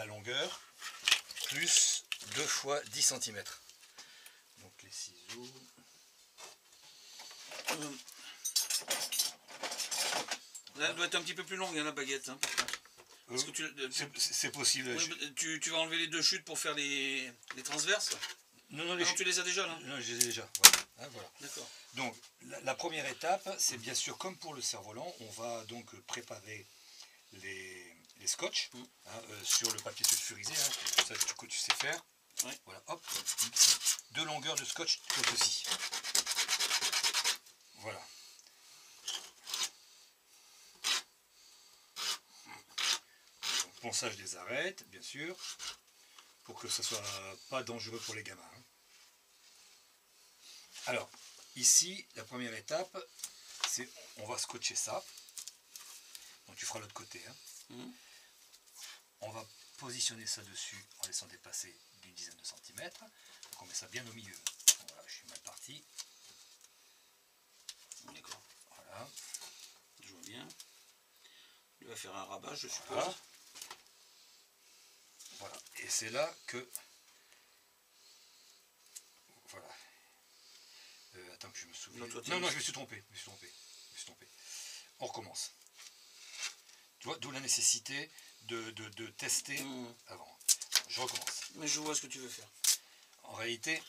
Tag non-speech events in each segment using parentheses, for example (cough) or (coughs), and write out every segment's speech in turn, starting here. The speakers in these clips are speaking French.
la longueur, plus 2 fois 10 cm. Donc les ciseaux. Là, elle doit être un petit peu plus longue, hein, la baguette. hein, euh, C'est- possible. oui, tu- tu vas enlever les deux chutes pour faire les, les transverses? Non, non, Ah les tu les as déjà là? Non, je les ai déjà. Voilà. Voilà. D'accord. Donc, la, la première étape, c'est bien sûr comme pour le cerf-volant, on va donc préparer les, les scotch Mm. hein, euh, sur le papier sulfurisé, hein, ça tu, tu sais faire. Voilà, hop, deux longueurs de scotch comme ceci. Voilà. Donc, ponçage des arêtes, bien sûr, pour que ce soit pas dangereux pour les gamins. hein. Alors, ici, la première étape, c'est on va scotcher ça. Donc tu feras l'autre côté. hein. Mhm. On va positionner ça dessus en laissant dépasser d'une dizaine de centimètres. Donc on met ça bien au milieu. Voilà, je suis mal parti. D'accord. Voilà. Je vois bien. Il va faire un rabat, je suppose. Voilà. Voilà. Et c'est là que. Voilà. Euh, attends que je me souvienne. Non, Non, non, je me suis trompé. Je me suis trompé. Je me suis trompé. On recommence. Tu vois, d'où la nécessité de, de- de tester Mhm. avant. Je recommence. Mais je vois ce que tu veux faire. En réalité,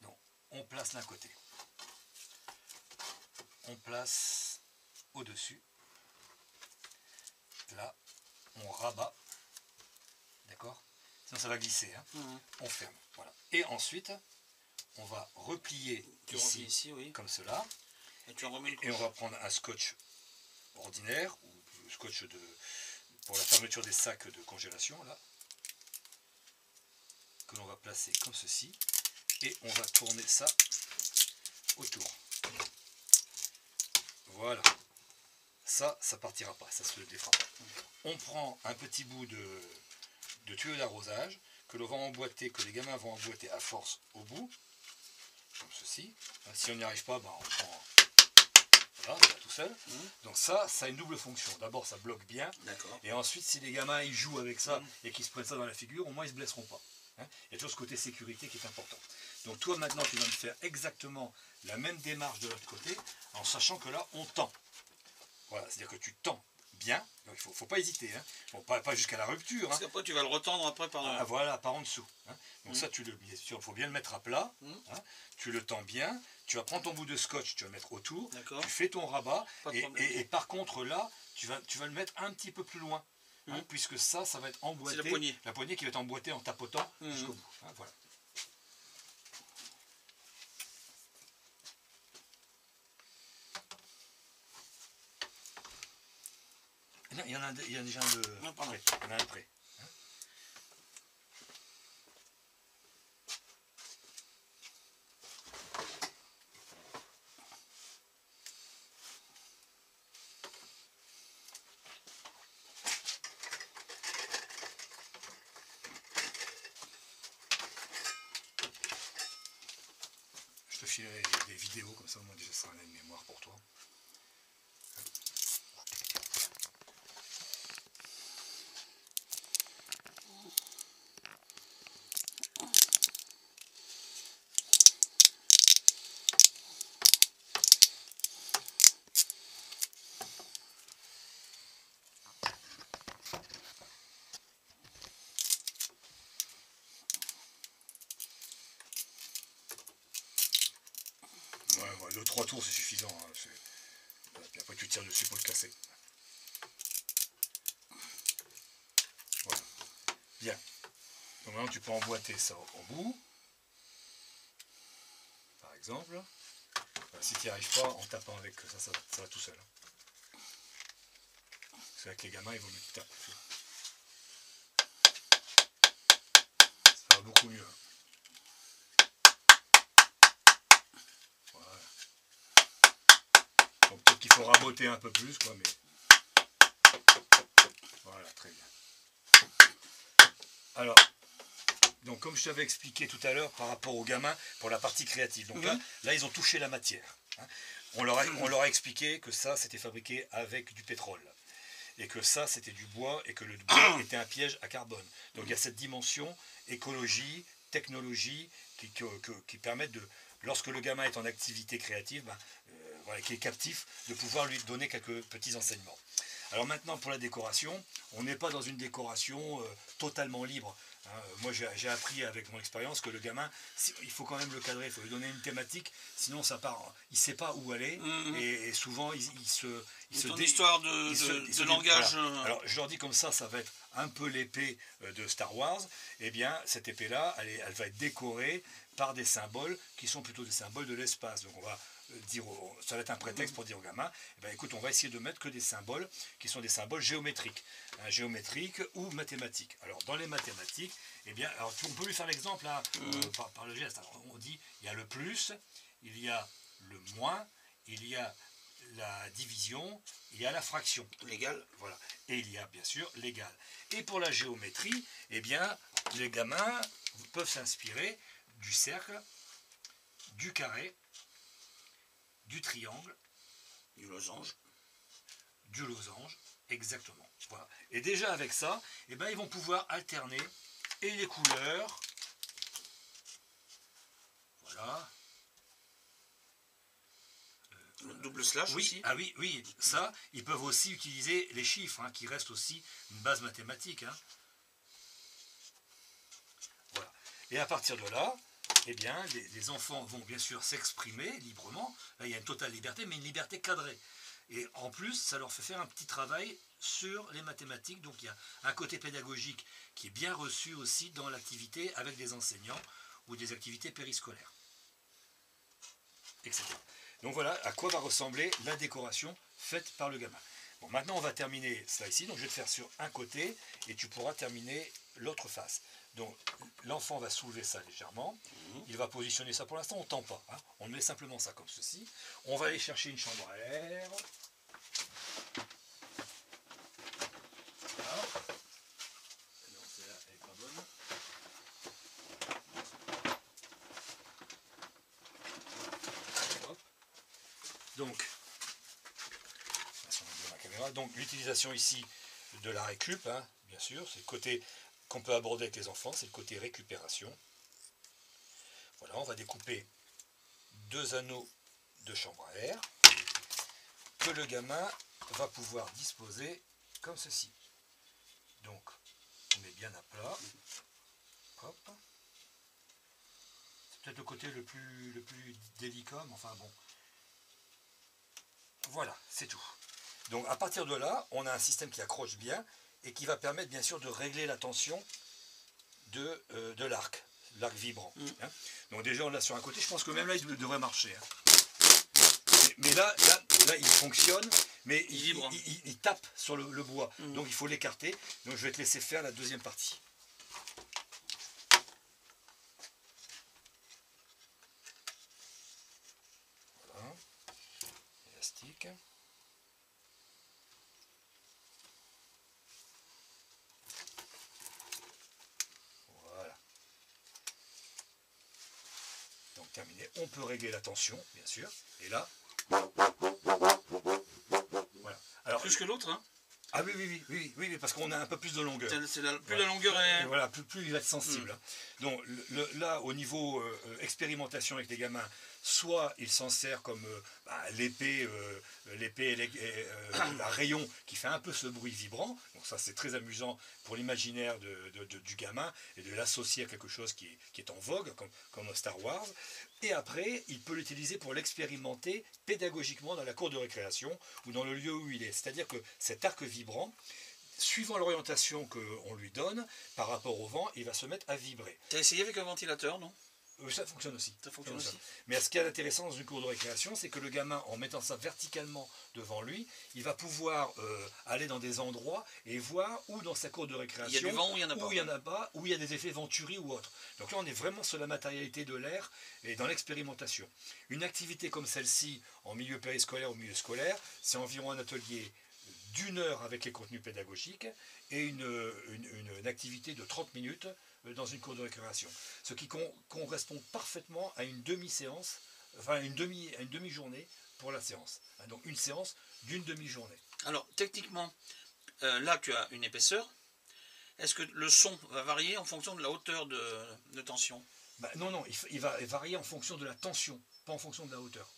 non, on place d'un côté. On place au-dessus. Là, on rabat. D'accord? Sinon ça va glisser. hein. Mhm. On ferme. Voilà. Et ensuite, on va replier Tu ici, ici, oui. comme cela. Et tu en remets une Et on va prendre un scotch ordinaire, ou scotch de, pour la fermeture des sacs de congélation, là, que l'on va placer comme ceci, et on va tourner ça autour. Voilà. Ça, ça partira pas, ça se défend. On prend un petit bout de, de tuyau d'arrosage, que l'on va emboîter, que les gamins vont emboîter à force au bout, comme ceci. Si on n'y arrive pas, ben, on prend tout seul. Mhm. Donc ça, ça a une double fonction. D'abord, ça bloque bien. Et ensuite, si les gamins ils jouent avec ça Mhm. et qu'ils se prennent ça dans la figure, au moins ils se blesseront pas. Hein Il y a toujours ce côté sécurité qui est important. Donc toi maintenant, tu vas me faire exactement la même démarche de l'autre côté, en sachant que là, on tend. Voilà, c'est-à-dire que tu tends bien. Donc, il faut, faut pas hésiter. Hein. Bon, pas, pas jusqu'à la rupture. hein. Qu'après, tu vas le retendre après par. Ah, voilà, par en dessous. hein. Donc Mhm. ça, tu le, bien sûr, il faut bien le mettre à plat. Mhm. hein. Tu le tends bien. Tu vas prendre ton bout de scotch, tu vas le mettre autour. Tu fais ton rabat. Et, problème. et- et par contre, là, tu vas, tu vas le mettre un petit peu plus loin. Mhm. puisque ça, ça va être emboîté. C'est la poignée. La poignée qui va être emboîtée en tapotant jusqu'au bout. voilà. Non, Il y en a, il y a déjà un de Non, pardon. prêt. Il y en a un prêt. hein. Je te filerai des vidéos comme ça, au moins déjà ça sera une mémoire pour toi. Le 3 tours c'est suffisant. hein, après tu tires dessus pour le casser. Voilà. Bien. Donc maintenant tu peux emboîter ça au, bout. Par exemple. Si tu n'y arrives pas en tapant avec ça, ça, ça va tout seul. hein. C'est avec les gamins, ils vont mieux que tu tapes. Ça va beaucoup mieux. hein. Voilà. Donc peut-être qu'il faut raboter un peu plus, quoi, mais. Voilà, très bien. Alors, donc comme je t'avais expliqué tout à l'heure par rapport aux gamins pour la partie créative. Donc là, là, ils ont touché la matière. hein. On leur, a, on leur a expliqué que ça, c'était fabriqué avec du pétrole. et que ça c'était du bois et que le bois (coughs) était un piège à carbone. Donc il y a cette dimension écologie, technologie qui, qui, permettent de, lorsque le gamin est en activité créative, ben, euh, voilà, qui est captif, de pouvoir lui donner quelques petits enseignements. Alors maintenant pour la décoration, on n'est pas dans une décoration euh, totalement libre. Hein, moi, j'ai appris avec mon expérience que le gamin, il faut quand même le cadrer, il faut lui donner une thématique, sinon ça part, il ne sait pas où aller, mm-hmm. et, souvent il, se... Il se histoire de, langage... Euh. Alors, je leur dis comme ça, ça va être un peu l'épée euh, de Star Wars, eh bien, cette épée-là, elle, elle va être décorée par des symboles qui sont plutôt des symboles de l'espace. Donc on va dire, ça va être un prétexte pour dire au gamin, eh ben, écoute, on va essayer de mettre que des symboles qui sont des symboles géométriques, hein, géométriques ou mathématiques. Alors dans les mathématiques, eh bien, alors, on peut lui faire l'exemple là, euh, par, le geste. on dit, il y a le plus, il y a le moins, il y a la division, il y a la fraction. L'égal. Voilà. Et il y a bien sûr l'égal. Et pour la géométrie, eh bien, les gamins peuvent s'inspirer du cercle, du carré, du triangle, du losange, du losange, exactement. Voilà. Et déjà avec ça, eh ben, ils vont pouvoir alterner et les couleurs. Voilà. Le double slash oui, aussi Ah oui, oui, ça, ils peuvent aussi utiliser les chiffres, hein, qui restent aussi une base mathématique. Hein. Voilà. Et à partir de là, eh bien, les, enfants vont bien sûr s'exprimer librement. Là, il y a une totale liberté, mais une liberté cadrée. Et en plus, ça leur fait faire un petit travail sur les mathématiques. Donc, il y a un côté pédagogique qui est bien reçu aussi dans l'activité avec des enseignants ou des activités périscolaires, etc. Donc voilà à quoi va ressembler la décoration faite par le gamin. Bon, maintenant on va terminer ça ici. Donc je vais te faire sur un côté et tu pourras terminer l'autre face. Donc l'enfant va soulever ça légèrement, mhm. il va positionner ça pour l'instant, on ne tend pas, hein. on met simplement ça comme ceci. On va aller chercher une chambre à air. Voilà. Non, celle-là, elle n'est pas bonne. Donc, donc l'utilisation ici de la récup, hein, bien sûr, c'est le côté qu'on peut aborder avec les enfants, c'est le côté récupération. Voilà, on va découper deux anneaux de chambre à air que le gamin va pouvoir disposer comme ceci. Donc, on met bien à plat. C'est peut-être le côté le plus, le plus délicat, mais enfin bon. Voilà, c'est tout. Donc à partir de là, on a un système qui accroche bien et qui va permettre bien sûr de régler la tension de, euh, de l'arc, l'arc vibrant. Mm. Hein. Donc déjà on l'a sur un côté, je pense que même là il devrait marcher. Hein. Mais, là, là, il fonctionne, mais il, il, tape sur le, bois. Mm. Donc il faut l'écarter. Donc je vais te laisser faire la deuxième partie. Voilà. Élastique. Terminé. On peut régler la tension, bien sûr. Et là. Voilà. Alors, plus que l'autre, hein ah oui, oui, oui, oui, oui, parce qu'on a un peu plus de longueur. plus la longueur est... Voilà, plus, plus il va être sensible. Hmm. Donc là, au niveau euh, euh, expérimentation avec les gamins, soit il s'en sert comme euh, bah, l'épée, l'épée, un (coughs) rayon qui fait un peu ce bruit vibrant. Donc ça, c'est très amusant pour l'imaginaire de, du gamin et de l'associer à quelque chose qui est, qui est en vogue, comme, comme Star Wars. Et après, il peut l'utiliser pour l'expérimenter pédagogiquement dans la cour de récréation ou dans le lieu où il est. C'est-à-dire que cet arc vibrant, suivant l'orientation qu'on lui donne, par rapport au vent, il va se mettre à vibrer. Tu as essayé avec un ventilateur, non? euh, ça fonctionne aussi. Ça fonctionne aussi. Mais ce qui est intéressant dans une cour de récréation, c'est que le gamin, en mettant ça verticalement devant lui, il va pouvoir euh, aller dans des endroits et voir où dans sa cour de récréation, il y a du vent ou il n'y en a pas. Où il y en a pas, où il y a des effets Venturi ou autres. Donc là, on est vraiment sur la matérialité de l'air et dans l'expérimentation. Une activité comme celle-ci, en milieu périscolaire ou milieu scolaire, c'est environ un atelier d'une heure avec les contenus pédagogiques et une, une activité de 30 minutes dans une cour de récréation. Ce qui correspond parfaitement à une demi-séance, enfin une demi, une demi-journée pour la séance. Hein, donc une séance d'une demi-journée. Alors techniquement, euh, là tu as une épaisseur. Est-ce que le son va varier en fonction de la hauteur de, tension? Bah, Non, non, il, va varier en fonction de la tension, pas en fonction de la hauteur.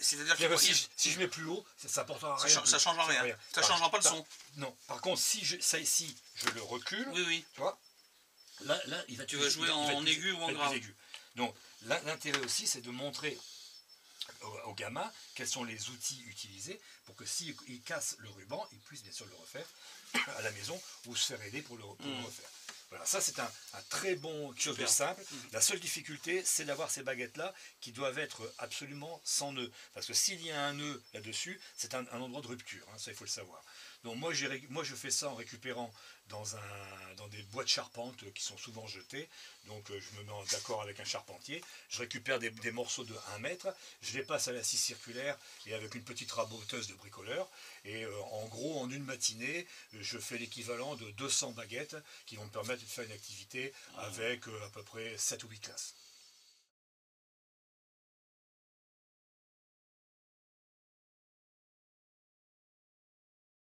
C'est-à-dire que si, je mets plus haut, ça n'apportera rien. Ça, ne changera rien. Ça ne changera pas le son. Non. Par contre, si je, ça ici, je le recule, oui, oui. tu vois, là, là, il va. Tu vas jouer en, aigu ou en grave. Donc, l'intérêt aussi, c'est de montrer au, gamma quels sont les outils utilisés pour que s'il casse le ruban, il puisse bien sûr le refaire (coughs) à la maison ou se faire aider pour le, mm. refaire. Voilà, ça c'est un, très bon chose de simple. Mm. La seule difficulté, c'est d'avoir ces baguettes-là qui doivent être absolument sans nœud. Parce que s'il y a un nœud là-dessus, c'est un, endroit de rupture, hein, ça il faut le savoir. Donc moi, je fais ça en récupérant dans des boîtes charpentes qui sont souvent jetées. Donc euh, je me mets d'accord avec un charpentier. Je récupère des, morceaux de 1 mètre. Je les passe à la scie circulaire et avec une petite raboteuse de bricoleur. Et euh, en gros, en une matinée, je fais l'équivalent de 200 baguettes qui vont me permettre de faire une activité avec euh, à peu près 7 ou 8 classes.